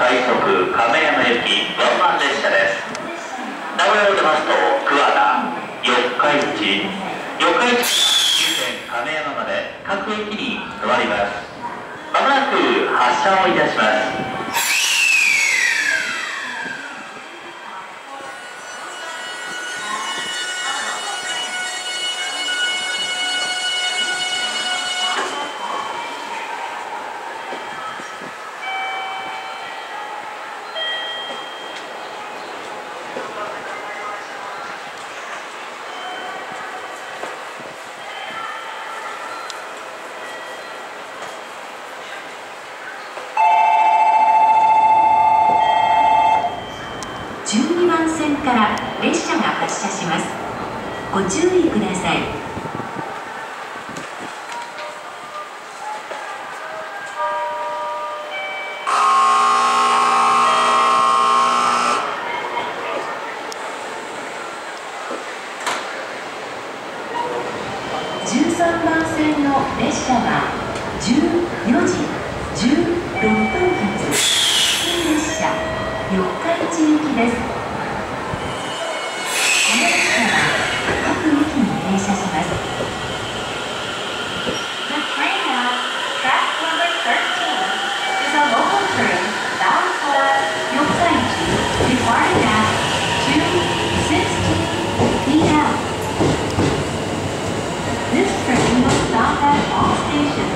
快速亀山行きワンマン列車です。名古屋を出ますと桑名四日市。四日市終点亀山まで各駅に止まります。まもなく発車をいたします12番線から列車が発車します。ご注意ください。13番線の列車は14時16分発。新列車四日市行きです。This train will stop at all stations